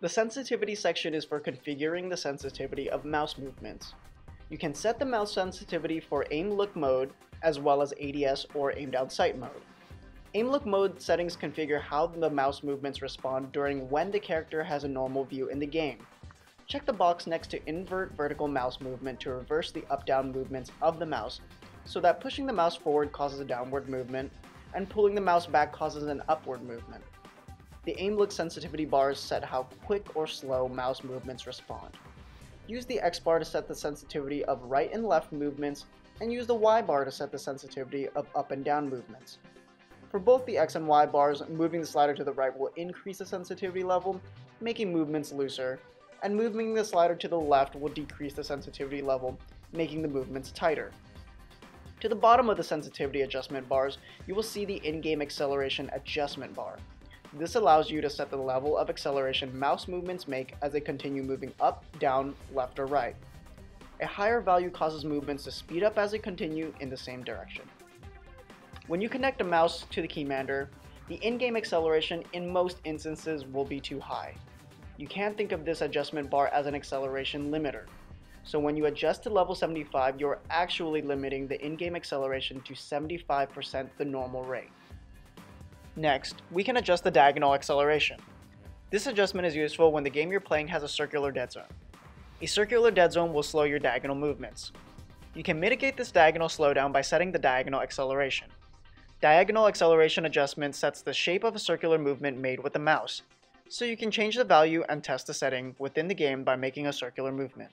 The sensitivity section is for configuring the sensitivity of mouse movements. You can set the mouse sensitivity for aim look mode, as well as ADS or aim down sight mode. Aim look mode settings configure how the mouse movements respond during when the character has a normal view in the game. Check the box next to invert vertical mouse movement to reverse the up-down movements of the mouse, so that pushing the mouse forward causes a downward movement, and pulling the mouse back causes an upward movement. The aim look sensitivity bars set how quick or slow mouse movements respond. Use the X bar to set the sensitivity of right and left movements, and use the Y bar to set the sensitivity of up and down movements. For both the X and Y bars, moving the slider to the right will increase the sensitivity level, making movements looser, and moving the slider to the left will decrease the sensitivity level, making the movements tighter. To the bottom of the sensitivity adjustment bars, you will see the in-game acceleration adjustment bar. This allows you to set the level of acceleration mouse movements make as they continue moving up, down, left, or right. A higher value causes movements to speed up as they continue in the same direction. When you connect a mouse to the Keymander, the in-game acceleration in most instances will be too high. You can think of this adjustment bar as an acceleration limiter. So when you adjust to level 75, you're actually limiting the in-game acceleration to 75% the normal rate. Next, we can adjust the diagonal acceleration. This adjustment is useful when the game you're playing has a circular dead zone. A circular dead zone will slow your diagonal movements. You can mitigate this diagonal slowdown by setting the diagonal acceleration. Diagonal acceleration adjustment sets the shape of a circular movement made with the mouse, so you can change the value and test the setting within the game by making a circular movement.